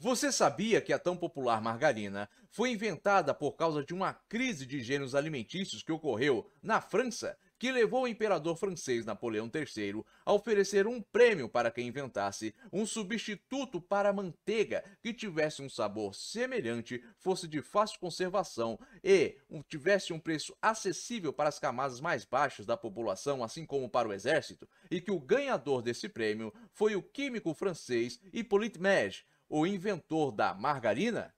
Você sabia que a tão popular margarina foi inventada por causa de uma crise de gêneros alimentícios que ocorreu na França, que levou o imperador francês Napoleão III a oferecer um prêmio para quem inventasse um substituto para a manteiga que tivesse um sabor semelhante, fosse de fácil conservação e tivesse um preço acessível para as camadas mais baixas da população, assim como para o exército, e que o ganhador desse prêmio foi o químico francês Hippolyte Mege, o inventor da margarina?